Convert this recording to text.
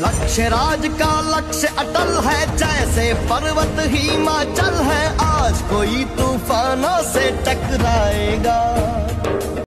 लक्ष्य, राज का लक्ष्य अटल है। जैसे पर्वत हिमाचल है, आज कोई तूफानों से टकराएगा।